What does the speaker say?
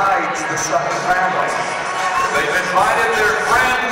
rides the Sutton family. They've invited their friends